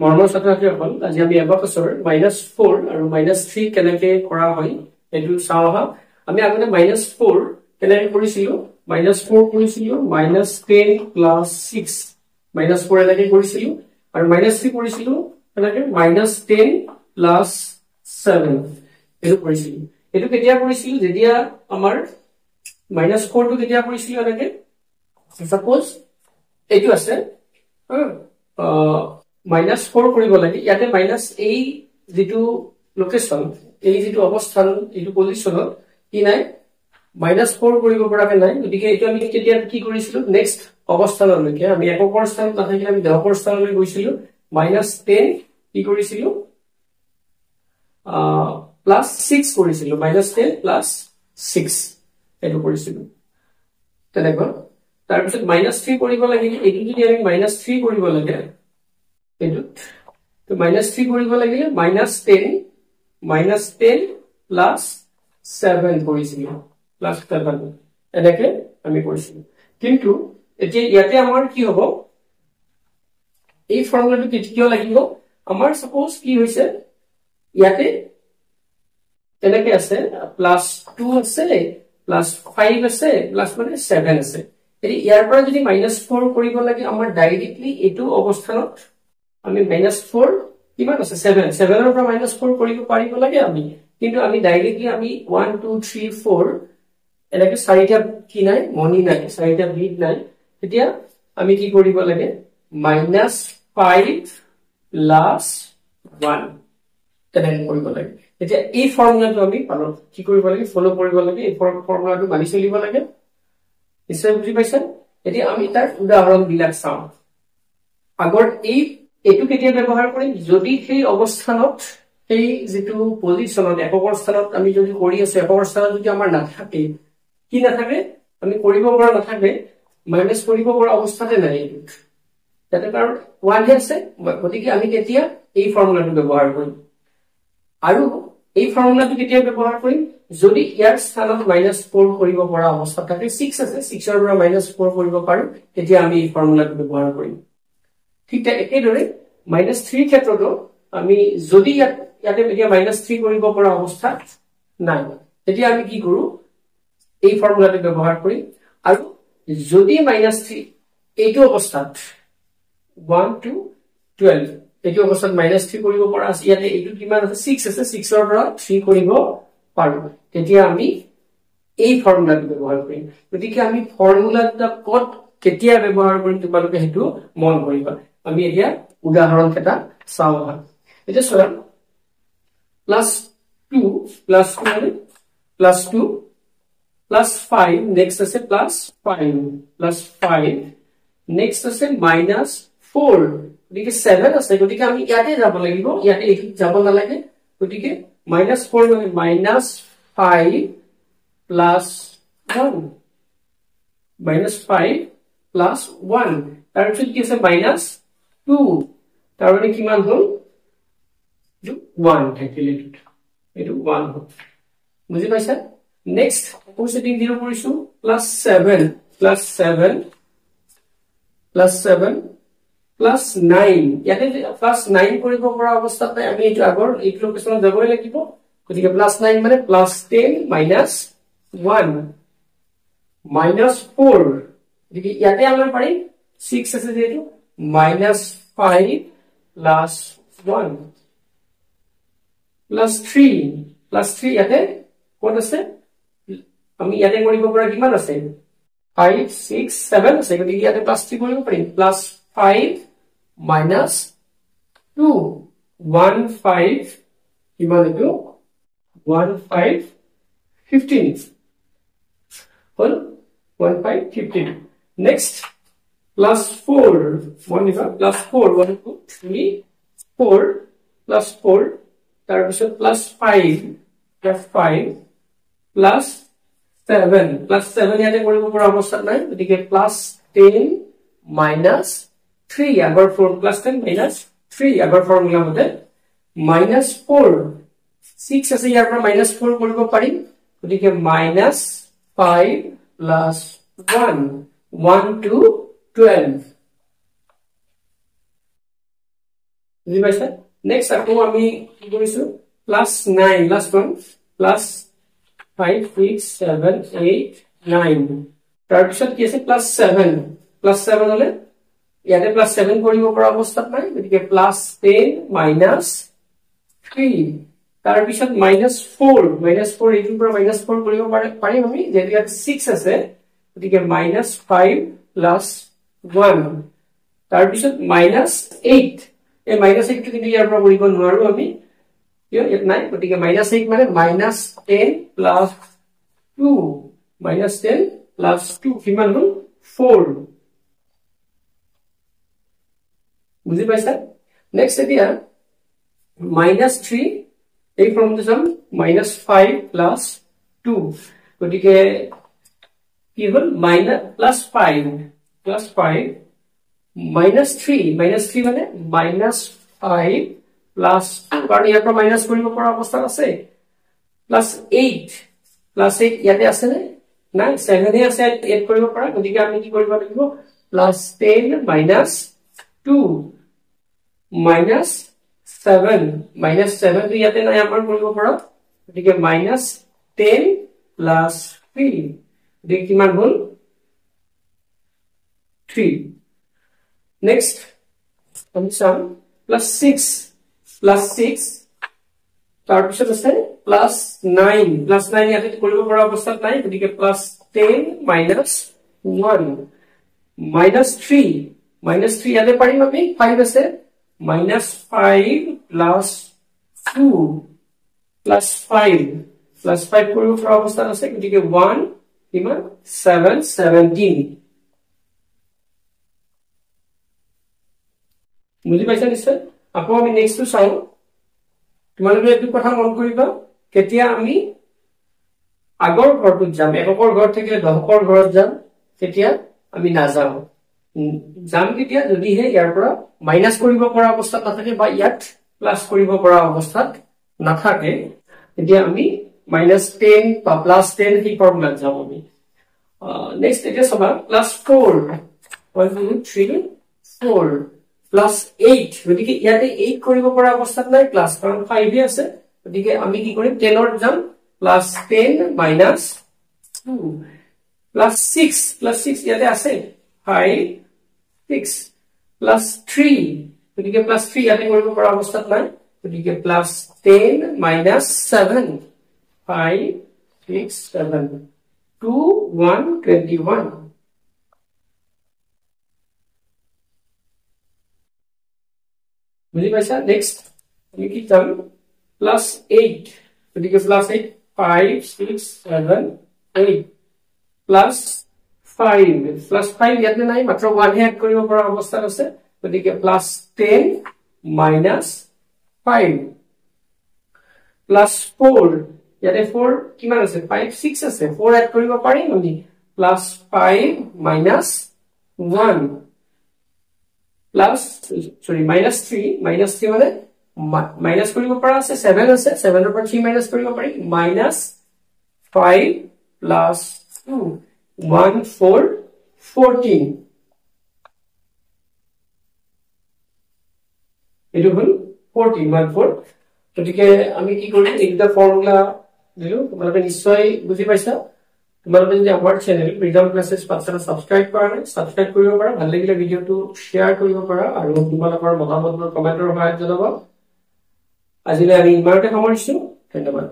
মৰমৰ ছাত্ৰ ছাত্ৰীসকল আজি আমি এবাকচৰ মাইনাছ ফ'ৰ আৰু মাইনাছ থ্ৰী কেনেকে কৰা হয় সেইটো চাওঁ আহা। আমি আগতে মাইনাছ ফ'ৰ কেনেকে কৰিছিলো মাইনাছ ফ'ৰ কৰিছিলো minus ten plus six minus four এনেকে কৰিছিলো আৰু মাইনাছ থ্ৰী কৰিছিলো কেনেকে মাইনাছ টেন প্লাছ ছেভেন এইটো কৰিছিলো। এইটো কেতিয়া কৰিছিলো যেতিয়া আমাৰ মাইনাছ ফ'ৰটো কেতিয়া কৰিছিলো এনেকে চাপ'জ এইটো আছে মাইনাছ ফ'ৰ কৰিব লাগে। ইয়াতে মাইনাছ এই যিটো লোকেশ্যন এই যিটো অৱস্থান এইটো পজিশ্যনত কি নাই মাইনাছ ফ'ৰ কৰিব পৰাকে নাই। গতিকে এইটো আমি কেতিয়া কি কৰিছিলো? নেক্সট অৱস্থানলৈকে। আমি এককৰ স্থানত নাথাকিলে আমি দশকৰ স্থানলৈ গৈছিলো। মাইনাছ টেন কি কৰিছিলো? প্লাছ ছিক্স কৰিছিলো। মাইনাছ টেন প্লাছ ছিক্স এইটো কৰিছিলো। তেনেকুৱা। তাৰপিছত মাইনাছ থ্ৰী কৰিব লাগিলে। এইটো যদি আমি মাইনাছ থ্ৰী কৰিব লাগে এইটোত মাইনাছ থ্ৰী কৰিব লাগিলে minus ten minus ten plus seven কৰিছিলো। প্লাছ ছেভেন এনেকে আমি কৰিছিলো। কিন্তু এতিয়া ইয়াতে আমাৰ কি হব? এই ফৰ্মুলাটো কিয় লাগিব? আমাৰ চাপ'জ কি হৈছে? ইয়াতে তেনেকে আছে প্লাছ টু আছে প্লাছ ফাইভ আছে প্লাছ মানে ছেভেন আছে। ইয়াৰ পৰা যদি মাইনাছ ফ'ৰ কৰিব লাগে আমাৰ ডাইৰেক্টলি এইটো অৱস্থানত আমি মাইনাছ ফ'ৰ কিমান আছে? ছেভেন ছেভেনৰ পৰা মাইনাছ ফ'ৰ কৰিব পাৰিব লাগে আমি। কিন্তু আমি ডাইৰেক্টলি আমি ওৱান টু থ্ৰী ফ'ৰ এনেকে চাৰিটা কি নাই? মণি নাই চাৰিটা বিট নাই। তেতিয়া আমি কি কৰিব লাগে? মাইনাছ ফাইভ প্লাছ ওৱান তেনেকে কৰিব লাগে। এতিয়া এই ফৰ্মুলাটো আমি পালো। কি কৰিব লাগে? ফ'ল' কৰিব লাগে। এই ফৰ্মুলাটো মানি চলিব লাগে। নিশ্চয় বুজি পাইছে? এতিয়া আমি তাৰ উদাহৰণ বিলাক চাওঁ। আগৰ এই এইটো কেতিয়া ব্যৱহাৰ কৰিম? যদি সেই অৱস্থানত সেই যিটো পজিশ্যনত এককৰ স্থানত আমি যদি কৰি আছো এককৰ স্থানত যদি আমাৰ নাথাকে কি নাথাকে? আমি কৰিব পৰা নাথাকে মাইনাছ কৰিব পৰা অৱস্থাতে নাই এইটোত যাতে কাৰণ ওৱানহে আছে গতিকে আমি তেতিয়া এই ফৰ্মুলাটো ব্যৱহাৰ কৰিম। আৰু এই ফৰ্মুলাটো কেতিয়া ব্যৱহাৰ কৰিম? যদি ইয়াৰ স্থানত মাইনাছ ফ'ৰ কৰিব পৰা অৱস্থাত থাকে ছিক্স আছে ছিক্সৰ পৰা মাইনাছ ফ'ৰ কৰিব পাৰো তেতিয়া আমি এই ফৰ্মুলাটো ব্যৱহাৰ কৰিম। ঠিক একেদৰে মাইনাছ থ্ৰীৰ ক্ষেত্ৰতো আমি যদি মাইনাছ থ্ৰী কৰিব পৰা অৱস্থাত নাই। তেতিয়া আমি কি কৰো? এই ফৰ্মুলাটো ব্যৱহাৰ কৰিম আৰু যদি মাইনাছ থ্ৰী এইটো অৱস্থাত ওৱান টু টুৱেলভ এইটো অৱস্থাত মাইনাছ থ্ৰী কৰিব পৰা আছে ইয়াতে এইটো কিমান আছে? ছিক্স আছে ছিক্সৰ পৰা থ্ৰী কৰিব পাৰো। তেতিয়া আমি এই ফৰ্মুলাটো ব্যৱহাৰ কৰিম। গতিকে আমি ফৰ্মুলা দুটা ক'ত কেতিয়া ব্যৱহাৰ কৰিম তোমালোকে সেইটো মন কৰিবা। আমি এতিয়া উদাহৰণ কেইটা চাওঁ আহা। এতিয়া চোৱা plus two plus two plus two plus five next আছে plus five plus five next আছে মাইনাছ ফ'ৰ গতিকে ছেভেন আছে গতিকে আমি ইয়াতে যাব লাগিব ইয়াতে এইটোত যাব নালাগে গতিকে মাইনাছ ফ'ৰ মানে minus five plus one minus five plus one তাৰপিছত কি আছে? মাইনাছ টু তাৰমানে কিমান হ'ল? এইটো ওৱান থাকিলে এইটোত এইটো ওৱান হ'ল। বুজি পাইছা? নেক্সট ছেটিং জিৰ' কৰিছো plus seven plus seven plus seven plus nine ইয়াতে প্লাছ নাইন কৰিব পৰা অৱস্থাত আমি এইটো আগৰ এইটো লোকেশ্যনত যাবই লাগিব। গতিকে প্লাছ নাইন মানে plus ten minus one minus four গতিকে ইয়াতে আমাৰ পাৰিম ছিক্স আছে যিহেতু। মাইনাছ ইয়াতে ক'ত আছে? আমি ইয়াতে কৰিব পৰা কিমান আছে? ফাইভ ছিক্স ছেভেন আছে। গতিকে plus five minus two one five কিমান ওৱান ফাইভ ফিফটিন হ'ল? One five fifteen next four one দিবা plus four one two three four plus four তাৰপিছত plus five plus five plus seven plus seven ইয়াতে কৰিব পৰা অৱস্থাত নাই গতিকে প্লাছ টেন মাইনাছ থ্ৰী আগৰ four plus ten minus three আগৰ ফৰ্মুলা মতে মাইনাছ ফ'ৰ ছিক্স আছে ইয়াৰ পৰা মাইনাছ ফ'ৰ কৰিব পাৰিম গতিকে minus five plus one one two twelve বুজি পাইছা নেক্সট আকৌ আমি কি কৰিছো plus nine last one plus five six seven eight nine তাৰপিছত কি আছে? প্লাছ ছেভেন প্লাছ ছেভেন হলে ইয়াতে প্লাছ ছেভেন কৰিব পৰা অৱস্থাত নাই গতিকে প্লাছ টেন মাইনাছ থ্ৰী তাৰপিছত মাইনাছ ফ'ৰ মাইনাছ ফ'ৰ এইটোৰ পৰা মাইনাছ ফ'ৰ কৰিব পাৰিম আমি যিহেতু ইয়াত ছিক্স আছে গতিকে মাইনাছ ফাইভ প্লাছ তাৰপিছত মাইনাছ এইট এই মাইনাছ এইটটো কিন্তু ইয়াৰ পৰা কৰিব নোৱাৰো আমি। কিয়? ইয়াত নাই। গতিকে মাইনাছ এইট মানে minus ten plus two minus ten plus two কিমান হ'ল? ফ'ৰ বুজি পাইছা? নেক্সট এতিয়া মাইনাছ থ্ৰী এই ফৰ্মটো চাম মাইনাছ ফাইভ প্লাছ টু গতিকে কি হ'ল? Minus plus five plus five minus three minus three মানে মাইনাছ ফাইভ প্লাছ টু কাৰণ ইয়াৰ পৰা মাইনাছ কৰিব পৰা অৱস্থাত আছে। প্লাছ এইট প্লাছ এইট ইয়াতে আছেনে? নাই ছেভেনহে আছে এড কৰিব পৰা। গতিকে আমি কি কৰিব লাগিব? Plus ten minus two minus seven minus ছেভেনটো ইয়াতে নাই আমাৰ কৰিব পৰা। গতিকে মাইনাছ টেন প্লাছ থ্ৰী গতিকে কিমান হ'ল? থ্ৰী নেক্সট আমি চাম প্লাছ ছিক্স প্লাছ ছিক্স তাৰপিছত আছে প্লাছ নাইন প্লাছ নাইন ইয়াতে কৰিব পৰা অৱস্থাত নাই গতিকে plus ten minus one minus three minus three ইয়াতে পাৰিম আমি ফাইভ আছে minus five plus two plus five plus five কৰিব পৰা অৱস্থাত আছে গতিকে ওৱান কিমান ছেভেন ছেভেণ্টিন বুজি পাইছা নিশ্চয়? আকৌ আমি নেক্সটটো চাওঁ। তোমালোকে এইটো কথা মন কৰিবা কেতিয়া আমি আগৰ ঘৰটোত যাম এককৰ ঘৰত থাকিলে দশকৰ ঘৰত যাম তেতিয়া আমি নাযাওঁ। যাম কেতিয়া? যদিহে ইয়াৰ পৰা মাইনাছ কৰিব পৰা অৱস্থাত নাথাকে বা ইয়াত প্লাছ কৰিব পৰা অৱস্থাত নাথাকে তেতিয়া আমি মাইনাছ টেন বা প্লাছ টেন সেই ফৰ্মুলাত যাম আমি। নেক্সট এতিয়া চাবা plus four one two three four plus eight গতিকে ইয়াতে এইট কৰিব পৰা অৱস্থাত নাই প্লাছ কাৰণ ফাইভে আছে। গতিকে আমি কি কৰিম? টেনত যাম plus ten minus two plus six plus six ইয়াতে আছে। ফাইভ ছিক্স প্লাছ থ্ৰী গতিকে প্লাছ থ্ৰী ইয়াতে কৰিব পৰা অৱস্থাত নাই। গতিকে plus ten minus seven five six seven two one twenty one বুজি পাইছা নেক্সট আমি কি চাম প্লাছ এইট গতিকে plus eight five six seven eight plus five plus five ইয়াতে নাই মাত্ৰ ওৱানহে এড কৰিব পৰা অৱস্থাত আছে গতিকে plus ten minus five plus four ইয়াতে ফ'ৰ কিমান আছে ফাইভ ছিক্স আছে ফ'ৰ এড কৰিব পাৰিম আমি plus five minus one plus sorry minus three minus three মানে মাইনাছ কৰিব পৰা আছে ছেভেন আছে থ্ৰী মাইনাছ কৰিব পাৰি minus five plus two one four fourteen এইটো হ'ল ফৰটিন ওৱান ফ'ৰ গতিকে আমি কি কৰিম এই দুটা ফৰ্মুলা দিলো তোমালোকে নিশ্চয় বুজি পাইছা? তোমালোকে যদি আমাৰ channel freedom classes Pathshala subscribe কৰা নাই ছাবস্ক্ৰাইব কৰিব পাৰা ভাল লাগিলে ভিডিঅ'টো শ্বেয়াৰ কৰিব পাৰা আৰু তোমালোকৰ মতামতবোৰ কমেণ্টৰ সহায়ত জনাবা আজিলৈ আমি ইমানতে সামৰিছো ধন্যবাদ